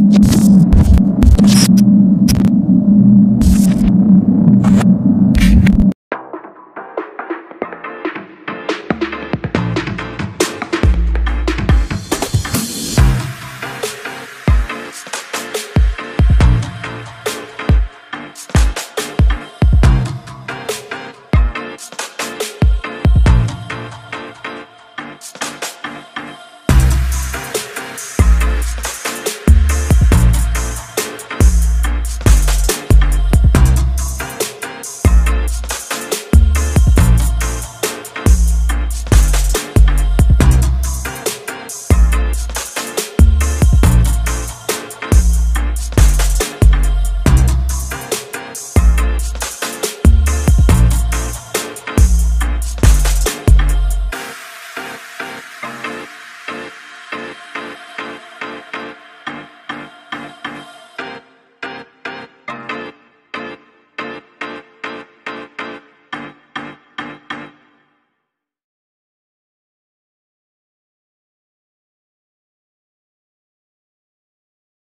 you